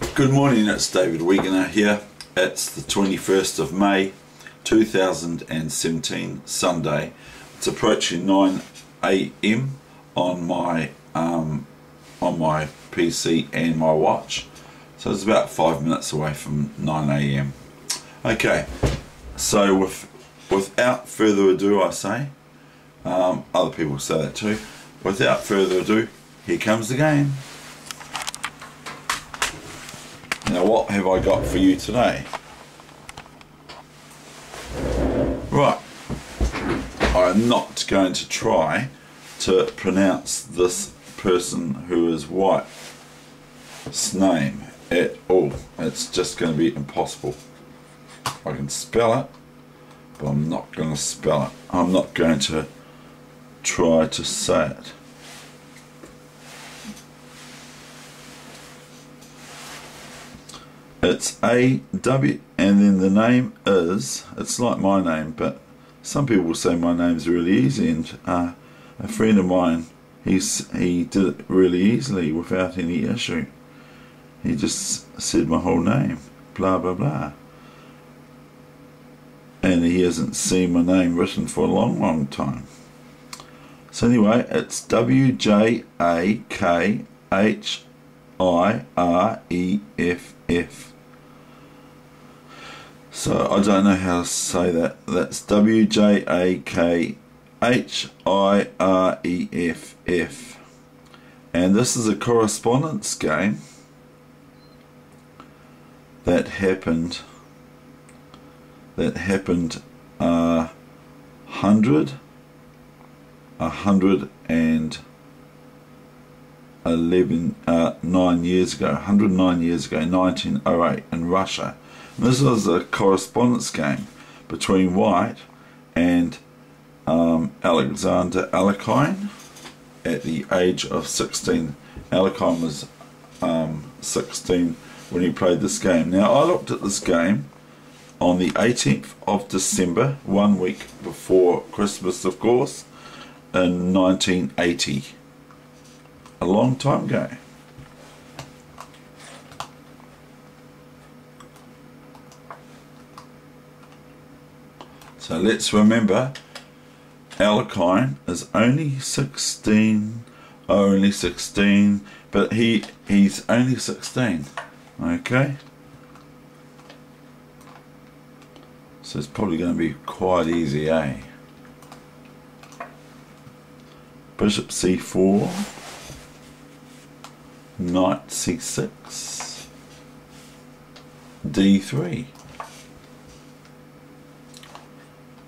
Good morning, it's David Weegenaar here. It's the 21st of May 2017, Sunday. It's approaching 9 a.m. on my um, on my PC and my watch. So it's about five minutes away from 9 a.m. Okay, so with, without further ado, I say, um, other people say that too. Without further ado, here comes the game. Now what have I got for you today? Right, I'm not going to try to pronounce this person who is white's name at all. It's just going to be impossible. I can spell it, but I'm not going to spell it. I'm not going to try to say it. It's A W, and then the name is. It's like my name, but some people will say my name's really easy. And uh, a friend of mine, he's he did it really easily without any issue. He just said my whole name, blah blah blah. And he hasn't seen my name written for a long, long time. So anyway, it's W J A K H I R E F F. So I don't know how to say that. That's W J A K H I R E F F. And this is a correspondence game that happened that happened uh hundred a hundred and eleven uh nine years ago, 109 years ago, 1908 in Russia this was a correspondence game between White and um, Alexander Alekhine at the age of 16. Alekhine was um, 16 when he played this game. Now I looked at this game on the 18th of December, one week before Christmas of course, in 1980. A long time ago. So let's remember Alekhine is only 16, only 16, but he he's only 16, okay? So it's probably going to be quite easy, eh? Bishop c4, Knight c6, d3.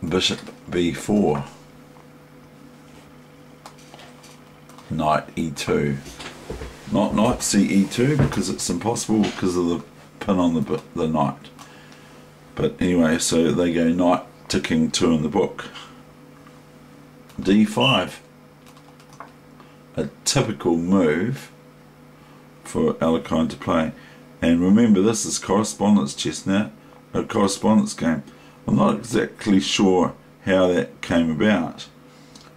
bishop b4 knight e2 not knight ce2 because it's impossible because of the pin on the, the knight. But anyway so they go knight ticking 2 in the book. D5 a typical move for Alekhine to play and remember this is correspondence chess now a correspondence game I'm not exactly sure how that came about.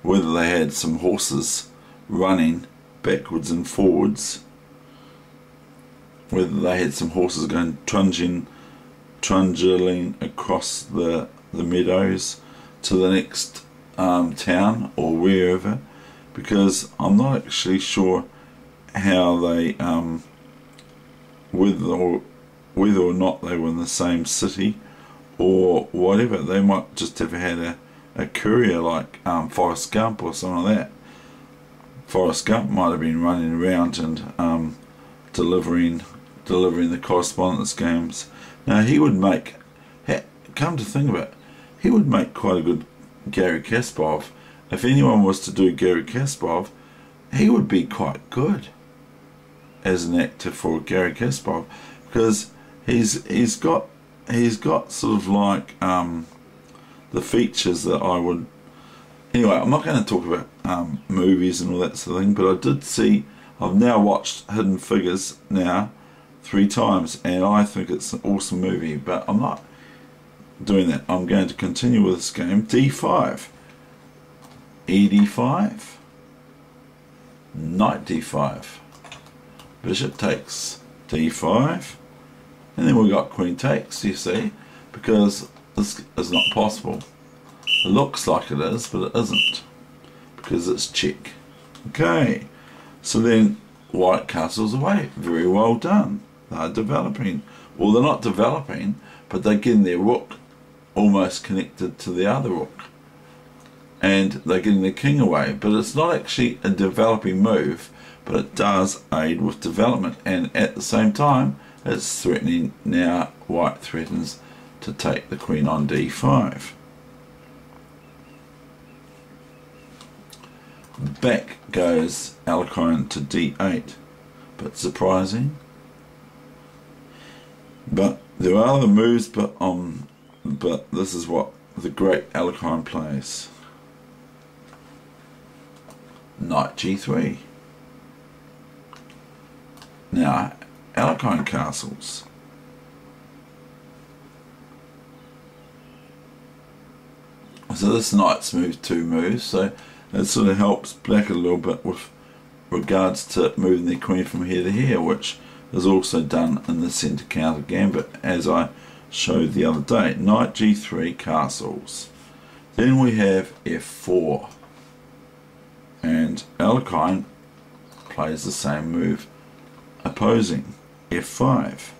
Whether they had some horses running backwards and forwards, whether they had some horses going trunging, trundling across the, the meadows to the next um, town or wherever, because I'm not actually sure how they, um, whether, or, whether or not they were in the same city or whatever. They might just have had a, a courier like um, Forrest Gump or something like that. Forrest Gump might have been running around and um, delivering delivering the correspondence games. Now he would make, come to think of it, he would make quite a good Garry Kasparov. If anyone was to do Garry Kasparov, he would be quite good as an actor for Garry Kasparov because he's he's got he's got sort of like um, the features that I would. Anyway, I'm not going to talk about um, movies and all that sort of thing, but I did see. I've now watched Hidden Figures now three times, and I think it's an awesome movie. But I'm not doing that. I'm going to continue with this game. D5, E5, Knight D5, Bishop takes d5 and then we've got queen takes you see because this is not possible. It looks like it is but it isn't because it's check okay so then white castles away. Very well done. They're developing. Well they're not developing but they're getting their rook almost connected to the other rook. And they're getting the king away but it's not actually a developing move but it does aid with development and at the same time it's threatening now white threatens to take the queen on d5 back goes Alekhine to d8 but surprising. But there are other moves but um but this is what the great Alekhine plays. Knight g3 now, Alekhine castles. So this knight's moved two moves, so it sort of helps black a little bit with regards to moving the queen from here to here, which is also done in the centre counter gambit, as I showed the other day. Knight g3 castles. Then we have f4. And Alekhine plays the same move opposing f5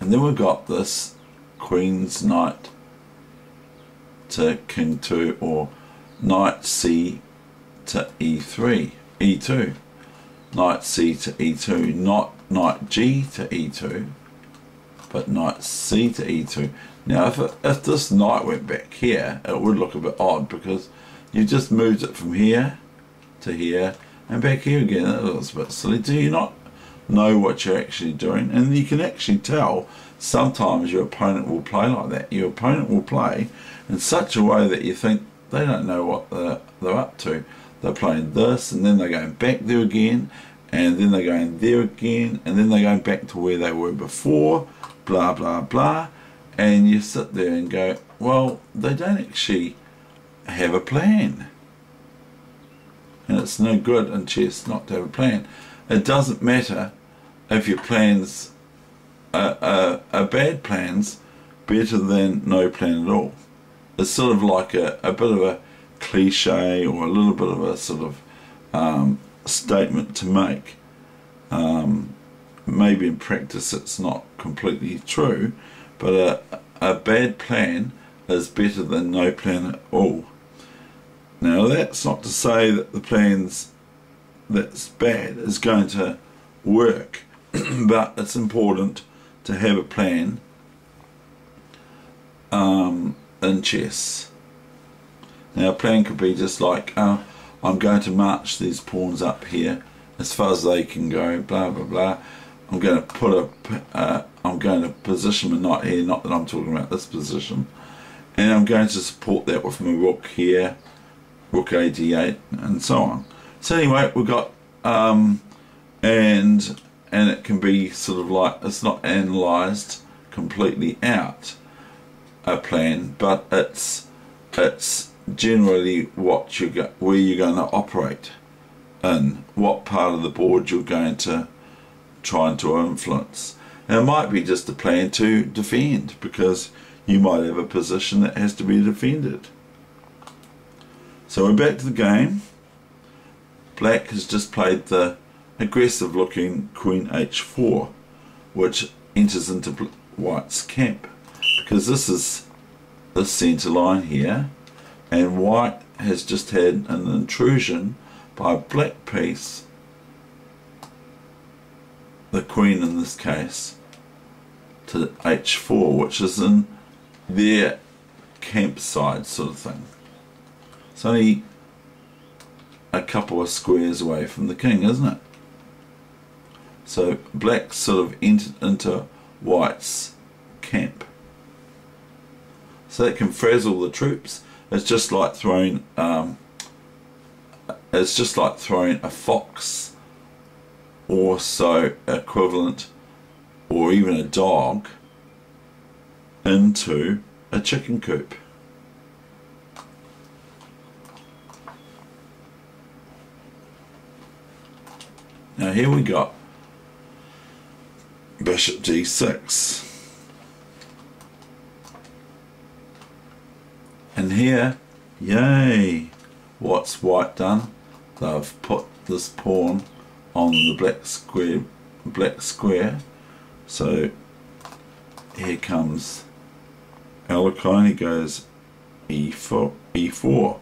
and then we've got this queen's knight to king 2 or knight c to e3 e2 knight c to e2 not knight g to e2 but knight c to e2 now if, it, if this knight went back here it would look a bit odd because you just moved it from here to here and back here again, that looks a bit silly. Do you not know what you're actually doing? And you can actually tell sometimes your opponent will play like that. Your opponent will play in such a way that you think they don't know what they're, they're up to. They're playing this and then they're going back there again and then they're going there again and then they're going back to where they were before, blah, blah, blah. And you sit there and go, well, they don't actually have a plan and it's no good in chess not to have a plan. It doesn't matter if your plans are, are, are bad plans better than no plan at all. It's sort of like a, a bit of a cliche or a little bit of a sort of um, statement to make. Um, maybe in practice it's not completely true, but a, a bad plan is better than no plan at all. Now that's not to say that the plans that's bad is going to work, but it's important to have a plan um, in chess. Now a plan could be just like, uh, I'm going to march these pawns up here as far as they can go, blah blah blah. I'm going to put a, uh, I'm going to position my knight here, not that I'm talking about this position, and I'm going to support that with my rook here, Rook 88 and so on. So anyway, we've got um, and and it can be sort of like it's not analysed completely out a plan, but it's it's generally what you go where you're going to operate in what part of the board you're going to try to influence. And it might be just a plan to defend because you might have a position that has to be defended. So we're back to the game. Black has just played the aggressive looking Queen H4 which enters into White's camp because this is the centre line here and White has just had an intrusion by a black piece the Queen in this case to H4 which is in their campsite sort of thing. It's only a couple of squares away from the king, isn't it? So black sort of entered into white's camp. So that can frazzle the troops. It's just like throwing um, it's just like throwing a fox or so equivalent or even a dog into a chicken coop. Now here we got bishop d6. and here yay what's white done? They've put this pawn on the black square black square. So here comes Alekhine he goes e4 e4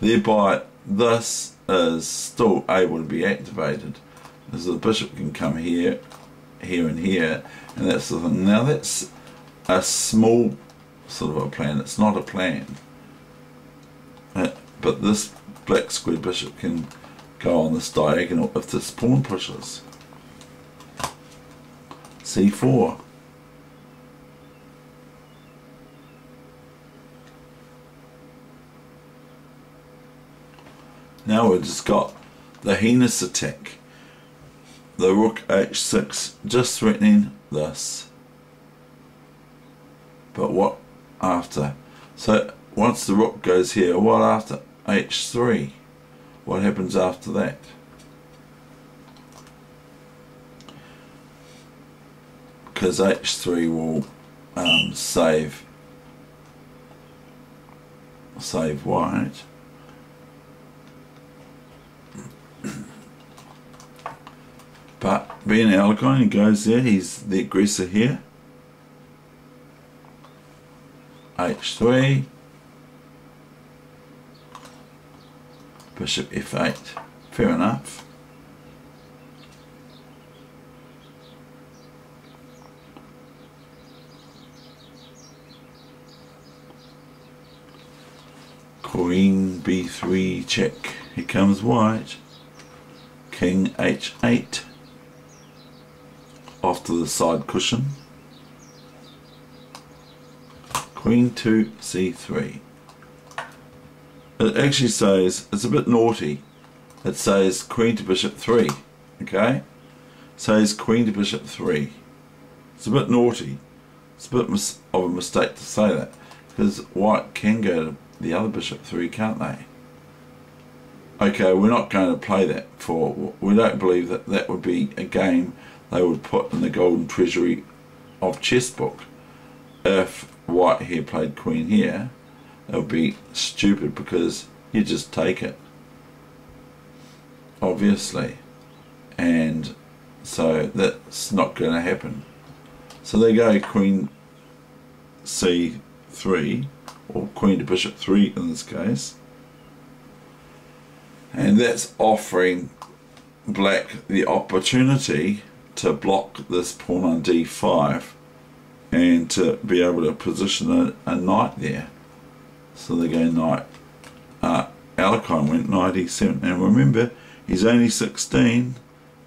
thereby this is still able to be activated as the bishop can come here here and here and that's the thing now that's a small sort of a plan. It's not a plan. Uh, but this black square bishop can go on this diagonal if this pawn pushes. C4 now we've just got the heinous attack the rook h6 just threatening this. But what after? So once the rook goes here what after h3 what happens after that? Because h3 will um, save. Save white being Alekhine he goes there. He's the aggressor here. H3 bishop f8 fair enough. Queen b3 check. Here comes white. King h8 off to the side cushion. Queen 2 c3 it actually says it's a bit naughty. It says queen to bishop 3 okay? It says queen to bishop 3 it's a bit naughty. It's a bit of a mistake to say that because white can go to the other bishop 3 can't they? Okay we're not going to play that for we don't believe that that would be a game they would put in the golden treasury of chess book if white here played queen here it would be stupid because you just take it obviously. And so that's not going to happen. So they go queen c3 or queen to bishop 3 in this case. And that's offering black the opportunity to block this pawn on d5 and to be able to position a, a knight there so they go knight. Uh, went knight e7. And remember, he's only 16.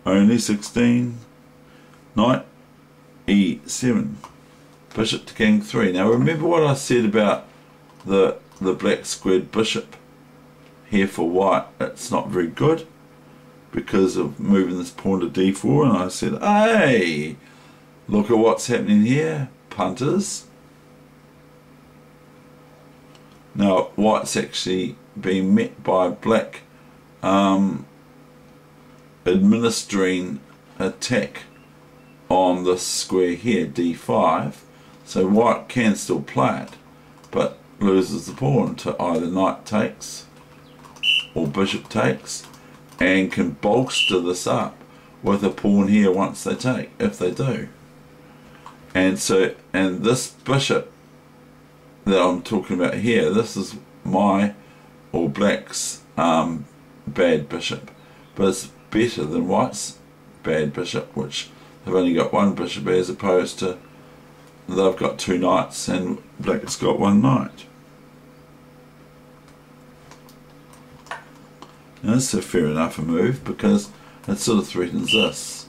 Only 16. Knight e7. Bishop to king 3. Now remember what I said about the, the black squared bishop here for white. It's not very good because of moving this pawn to d4. And I said, hey, look at what's happening here, punters. Now, white's actually being met by black um, administering attack on this square here, d5. So white can still play it, but loses the pawn to either knight takes or bishop takes, and can bolster this up with a pawn here once they take, if they do. And so, and this bishop that I'm talking about here, this is my or black's um, bad bishop, but it's better than white's bad bishop, which they've only got one bishop as opposed to they've got two knights and black's got one knight. That's a fair enough a move because it sort of threatens this.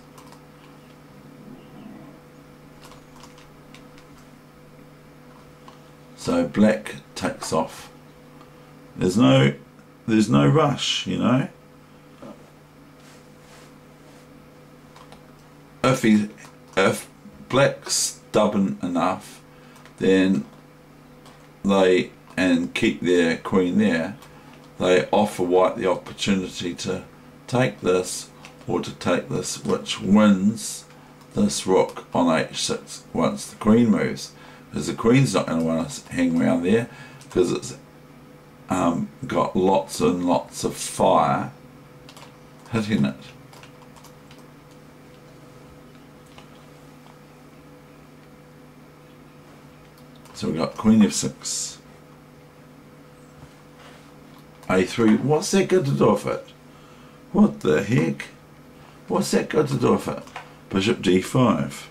So black takes off. There's no there's no rush, you know. If he if black's stubborn enough, then they and keep their queen there, they offer white the opportunity to take this or to take this, which wins this rook on h6 once the queen moves. Because the queen's not going to want to hang around there because it's um, got lots and lots of fire hitting it. So we've got queen f6. A3. What's that got to do with it? What the heck? What's that got to do with it? Bishop d5.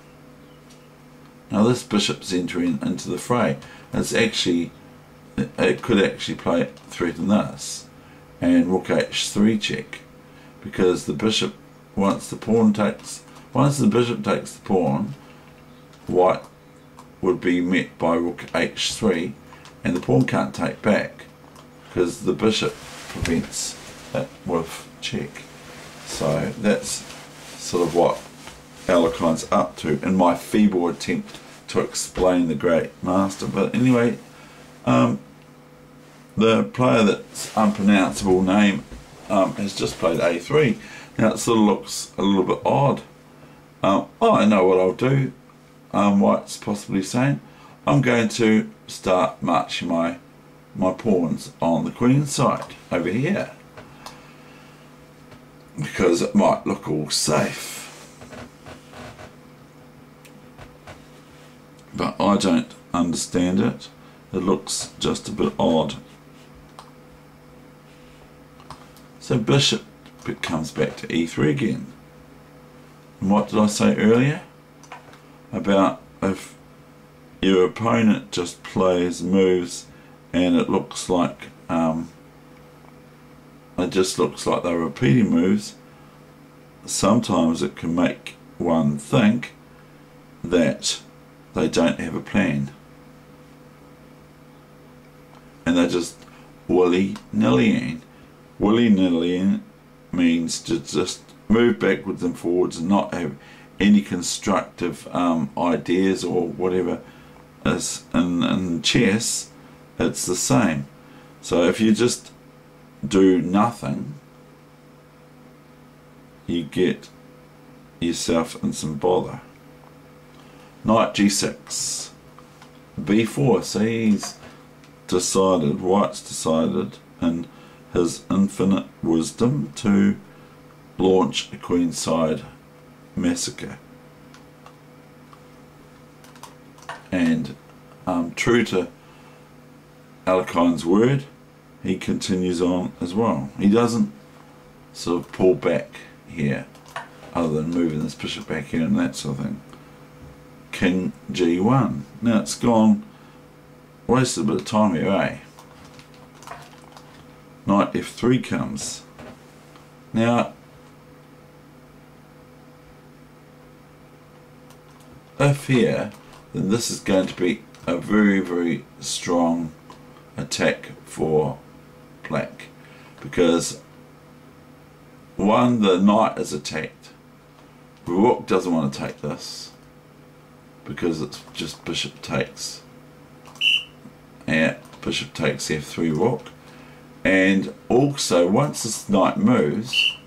Now this bishop's entering into the fray. It's actually, it could actually play threaten this, and rook h3 check, because the bishop, once the pawn takes, once the bishop takes the pawn, white would be met by rook h3, and the pawn can't take back, because the bishop prevents it with check. So that's sort of what Alekhine's up to in my feeble attempt to explain the great master. But anyway, um, the player that's unpronounceable name um, has just played a3. Now it sort of looks a little bit odd. Um, oh, I know what I'll do. Um, White's possibly saying. I'm going to start marching my my pawns on the queen side over here because it might look all safe. but I don't understand it. It looks just a bit odd. So bishop comes back to e3 again. And what did I say earlier? About if your opponent just plays moves and it looks like um, it just looks like they're repeating moves sometimes it can make one think that they don't have a plan. And they're just willy-nilly. Willy-nilly means to just move backwards and forwards and not have any constructive um, ideas or whatever. As in, in chess, it's the same. So if you just do nothing, you get yourself in some bother. Knight g6 b4 so he's decided white's decided in his infinite wisdom to launch a queenside massacre. And um, true to Alekhine's word he continues on as well he doesn't sort of pull back here other than moving this bishop back here and that sort of thing king g1. Now it's gone, wasted a bit of time here, eh? Knight f3 comes. Now, if here, then this is going to be a very, very strong attack for black because one, the knight is attacked. Rook doesn't want to take this because it's just bishop takes and bishop takes f3 rook. And also once this knight moves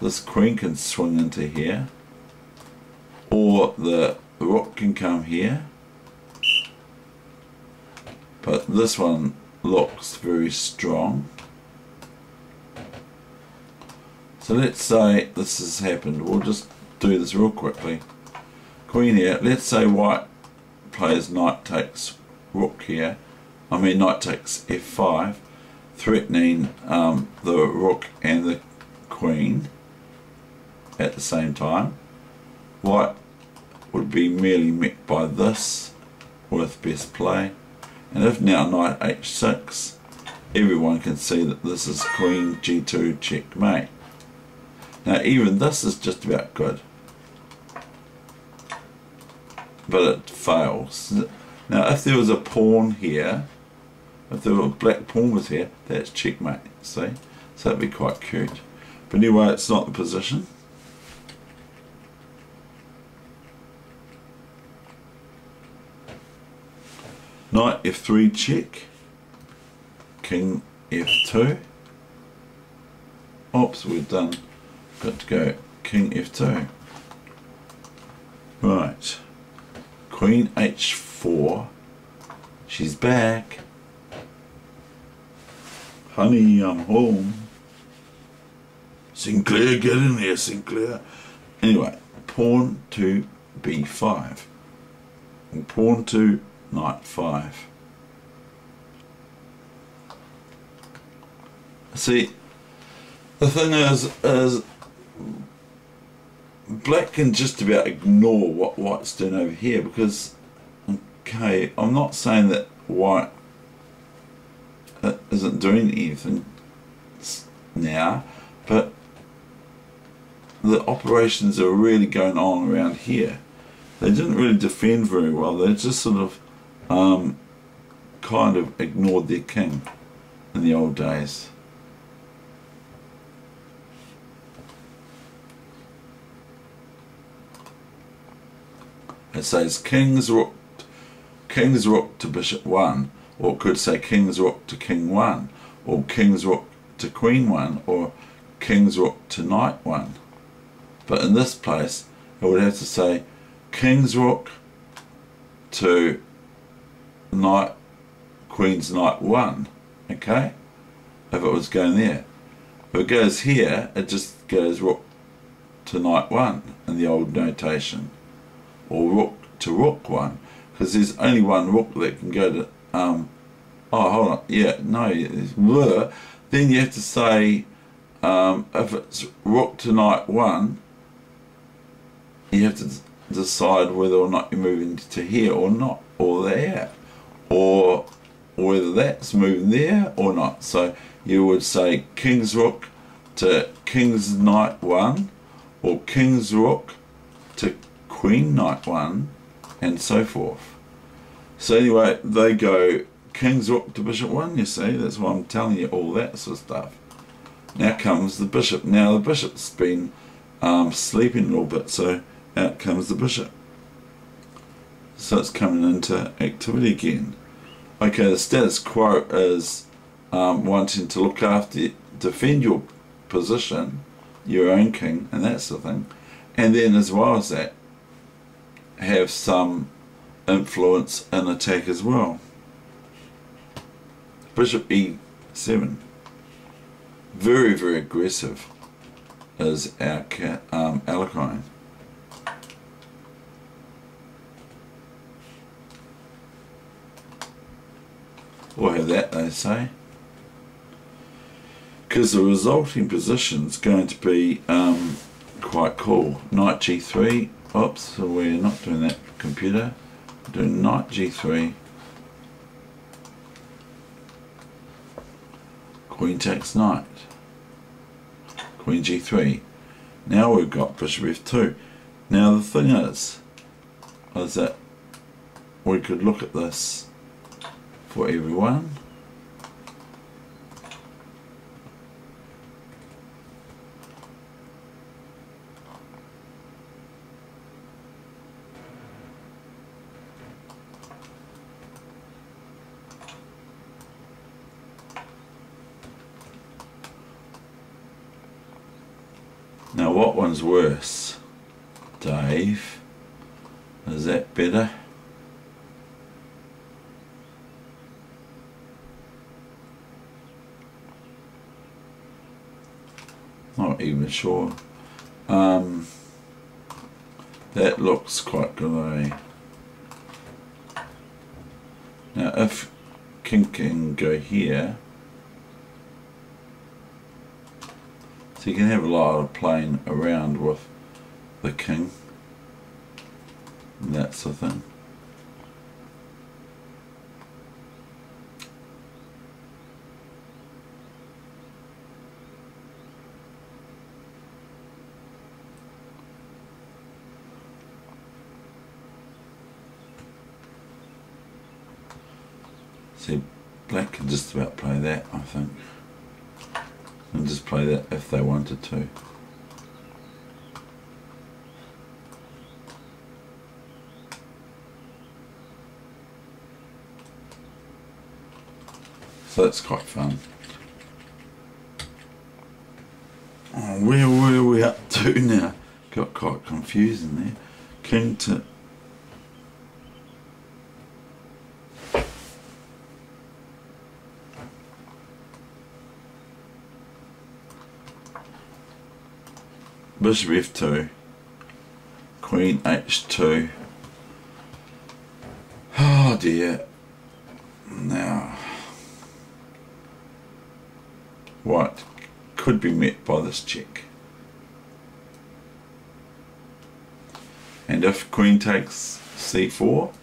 this queen can swing into here or the rook can come here. But this one looks very strong so let's say this has happened we'll just do this real quickly queen here. Let's say white plays knight takes rook here. I mean knight takes f5, threatening um, the rook and the queen at the same time. White would be merely met by this with best play. And if now knight h6, everyone can see that this is queen g2 checkmate. Now even this is just about good but it fails. Now if there was a pawn here, if there were a black pawn was here, that's checkmate, see? So that'd be quite cute. But anyway, it's not the position. Knight f3 check, king f2. Oops, we've done, got to go king f2. Right. Queen h4. She's back. Honey, I'm home. Sinclair, get in there, Sinclair. Anyway, pawn to b5. And pawn to knight 5. See, the thing is, is black can just about ignore what white's doing over here because, okay, I'm not saying that white uh, isn't doing anything now, but the operations are really going on around here. They didn't really defend very well. They just sort of um, kind of ignored their king in the old days. It says king's rook, king's rook to bishop 1, or could say king's rook to king 1, or king's rook to queen 1, or king's rook to knight 1. But in this place, it would have to say king's rook to knight, queen's knight 1, okay? If it was going there. If it goes here, it just goes rook to knight 1 in the old notation or rook to rook one because there's only one rook that can go to um oh hold on yeah no then you have to say um, if it's rook to knight one you have to decide whether or not you're moving to here or not or there or whether that's moving there or not. So you would say king's rook to king's knight one or king's rook to queen knight one and so forth. So anyway they go king's rook to bishop one you see that's why I'm telling you all that sort of stuff. Now comes the bishop. Now the bishop's been um, sleeping a little bit so out comes the bishop. So it's coming into activity again okay the status quo is um, wanting to look after defend your position your own king and that sort of thing and then as well as that have some influence in attack as well. Bishop e7. Very, very aggressive is our um, Alekhine. We'll have that, they say. Because the resulting position is going to be um, quite cool. Knight g3, Oops, so we're not doing that computer. Doing knight g3. Queen takes knight. Queen g3. Now we've got bishop f2. Now the thing is, is that we could look at this for everyone. Now what one's worse? Dave? Is that better? Not even sure. Um, that looks quite good. Eh? Now if King can go here So you can have a lot of playing around with the king and that sort of thing. See, black can just about play that, I think and just play that if they wanted to. So that's quite fun. Oh, where were we up to now? Got quite confusing there. king to bishop f2 queen h2 oh dear. Now what could be met by this check? And if queen takes c4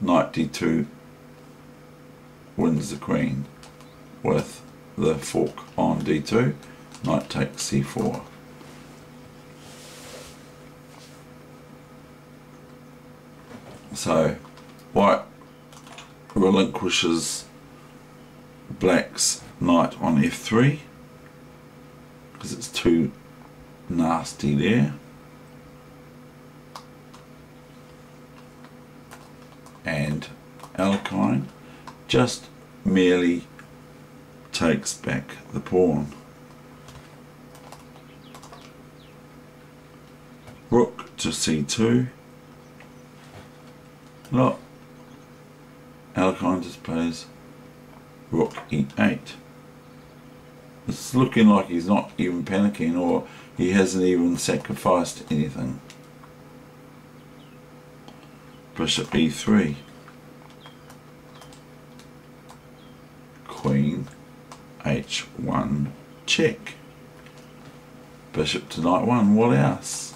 knight d2 wins the queen with the fork on d2 knight takes c4 So white relinquishes black's knight on f3 because it's too nasty there. And Alekhine just merely takes back the pawn. Rook to c2 Look, Alekhine just plays rook e8. It's looking like he's not even panicking or he hasn't even sacrificed anything. Bishop e3. Queen h1 check. Bishop to knight 1, what else?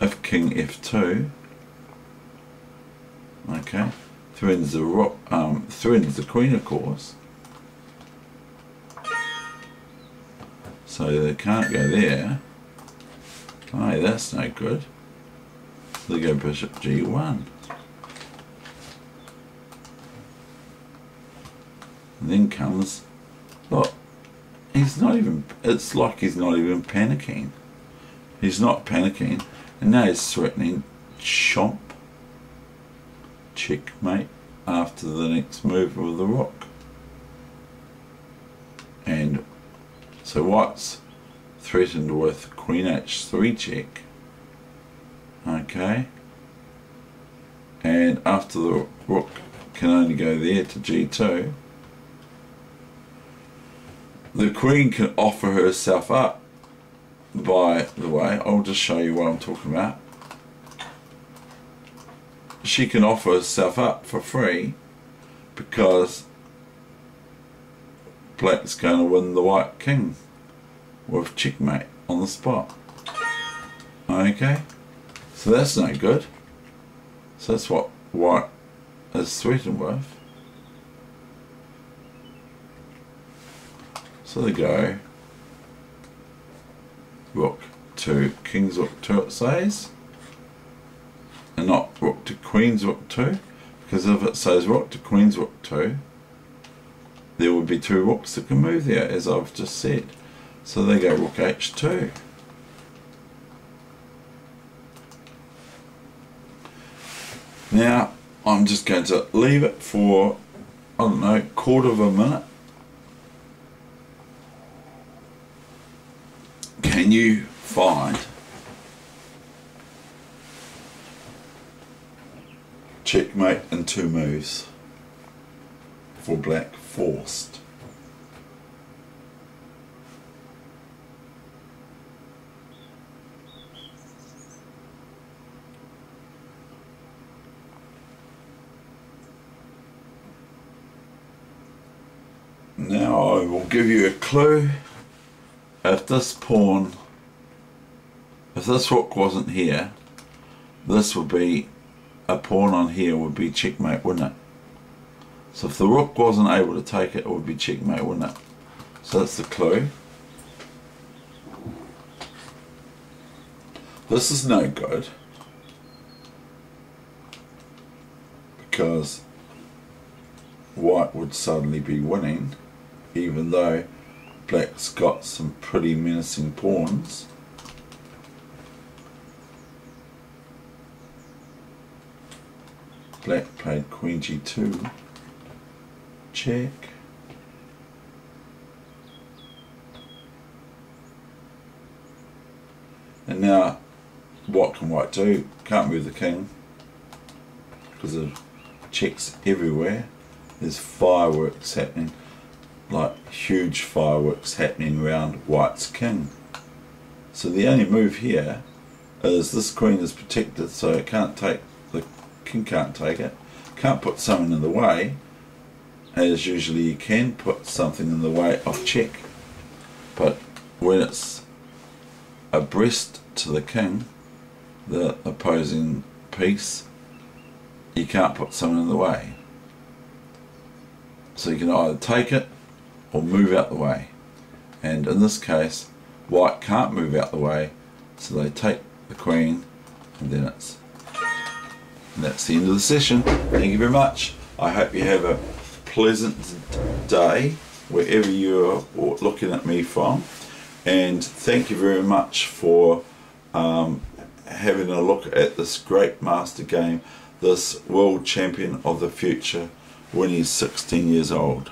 If king f2 Okay, threatens the rock, um, threatens the queen, of course. So they can't go there. Oh, that's no good. They go bishop g1. And then comes, look, he's not even, it's like he's not even panicking. He's not panicking. And now he's threatening chomp checkmate after the next move of the rook. And so white's threatened with queen h3 check. Okay. And after the rook can only go there to g2, the queen can offer herself up. By the way, I'll just show you what I'm talking about she can offer herself up for free because black's going to win the white king with checkmate on the spot. Okay, so that's no good. So that's what white is threatened with. So they go rook to king's rook two it says and not rook to queen's rook 2 because if it says rook to queen's rook 2 there would be two rooks that can move there as I've just said. So they go rook h2 now I'm just going to leave it for I don't know quarter of a minute. Can you find Checkmate and two moves for black forced. Now I will give you a clue. If this pawn, if this rook wasn't here, this would be a pawn on here would be checkmate, wouldn't it? So if the rook wasn't able to take it, it would be checkmate, wouldn't it? So that's the clue. This is no good. Because white would suddenly be winning, even though black's got some pretty menacing pawns. Black played queen g2. Check. And now, what can white do? can't move the king because of checks everywhere. There's fireworks happening, like huge fireworks happening around White's king. So the only move here is this queen is protected, so it can't take king can't take it. Can't put someone in the way, as usually you can put something in the way of check. But when it's abreast to the king, the opposing piece, you can't put someone in the way. So you can either take it or move out the way. And in this case, white can't move out the way, so they take the queen, and then it's and that's the end of the session. Thank you very much. I hope you have a pleasant day wherever you're looking at me from. And thank you very much for um, having a look at this great master game, this world champion of the future when he's 16 years old.